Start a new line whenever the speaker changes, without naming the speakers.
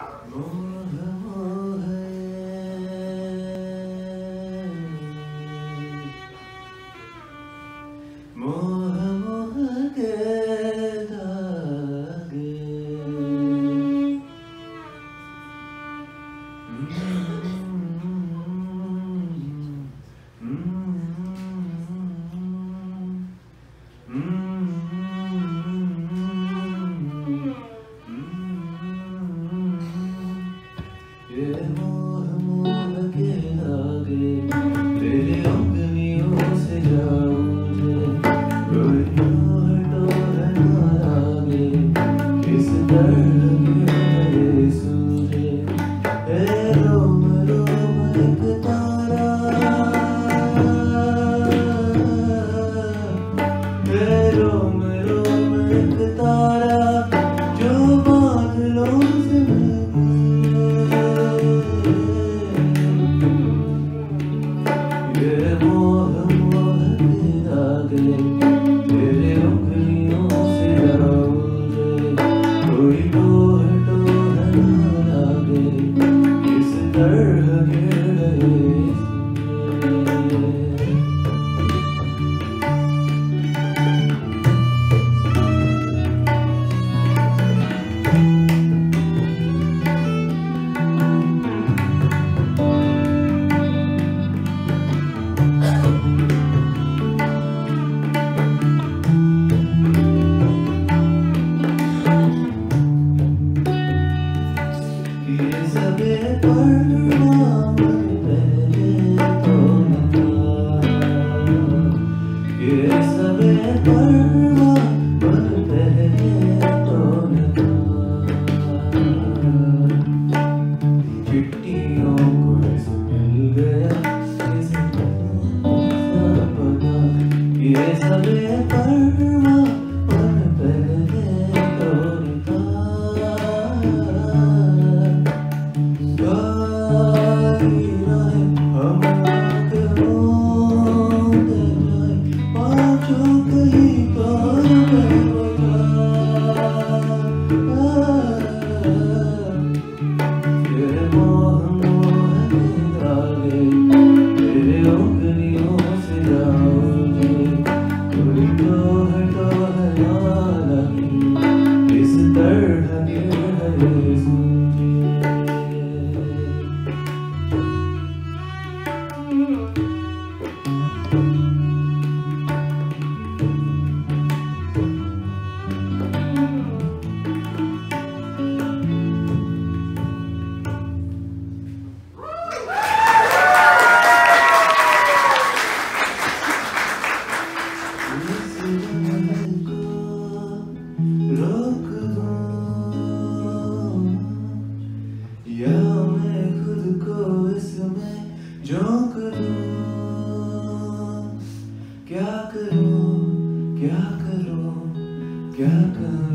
moon 곁으로 곁으로